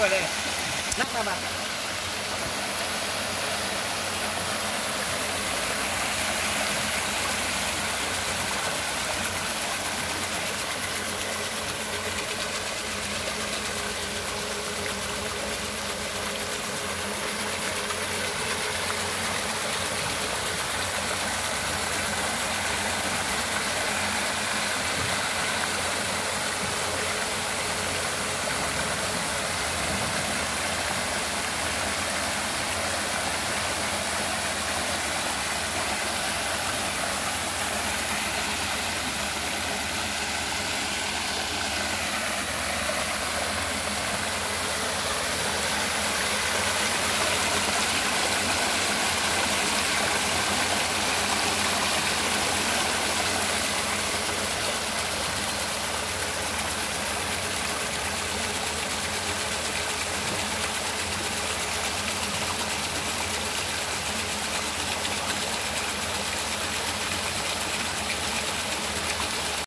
này đây. Nắp ra mặt